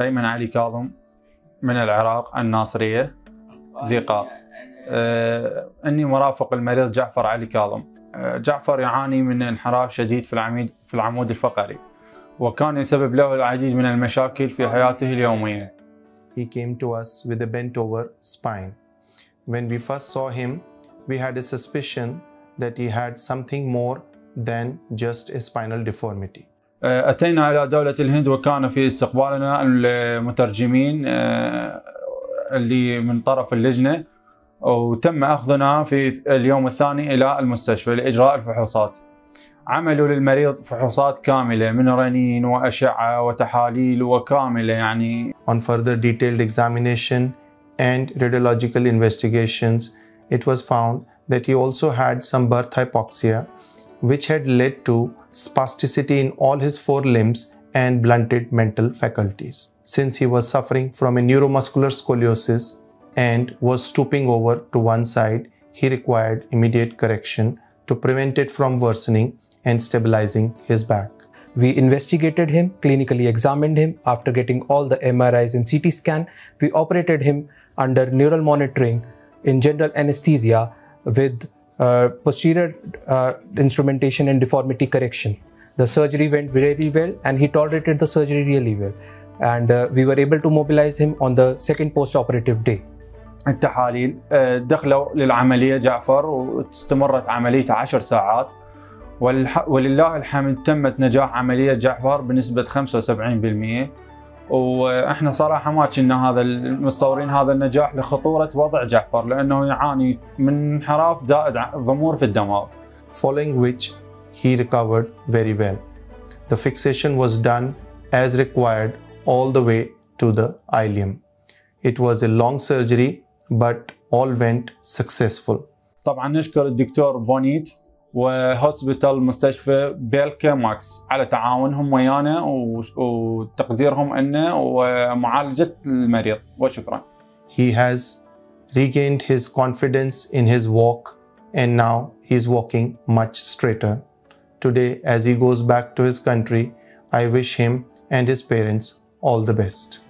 أيمن علي كاظم من العراق الناصرية ذقاق آه، أني مرافق المريض جعفر علي كاظم آه، جعفر يعاني من انحراف شديد في العميد في العمود الفقري وكان يسبب له العديد من المشاكل في حياته اليومية he came to us with a bent over spine. When we first saw him, we had a suspicion that he had something more than just a spinal deformity. آه، أتينا إلى دولة الهند وكان في استقبالنا المترجمين آه، اللي من طرف اللجنة وتم أخذنا في اليوم الثاني إلى المستشفى لإجراء الفحوصات. عملوا للمريض فحوصات كاملة من رنين وأشعة وتحاليل وكاملة يعني On further detailed examination and radiological investigations, it was found that he also had some birth hypoxia, which had led to spasticity in all his four limbs and blunted mental faculties. Since he was suffering from a neuromuscular scoliosis and was stooping over to one side, he required immediate correction to prevent it from worsening and stabilizing his back. We investigated him, clinically examined him. After getting all the MRIs and CT scan, we operated him under neural monitoring in general anesthesia with uh, posterior uh, instrumentation and deformity correction. The surgery went very well and he tolerated the surgery really well. And uh, we were able to mobilize him on the second post operative day. التحاليل آه، دخلوا للعملية جعفر واستمرت عمليته عشر ساعات والح... ولله الحمد تمت نجاح عملية جعفر بنسبة 75% وإحنا صراحة ما كنا هذا متصورين هذا النجاح لخطورة وضع جعفر لأنه يعاني من انحراف زائد ضمور في الدماغ following which he recovered very well. The fixation was done as required all the way to the ilium. It was a long surgery, but all went successful. طبعا نشكر الدكتور بونيت و hospital مستشفى BLK Max على تعاونهم ويانا وتقديرهم لنا ومعالجة المريض وشكرا He has regained his confidence in his walk and now he is walking much straighter. Today, as he goes back to his country, I wish him and his parents all the best.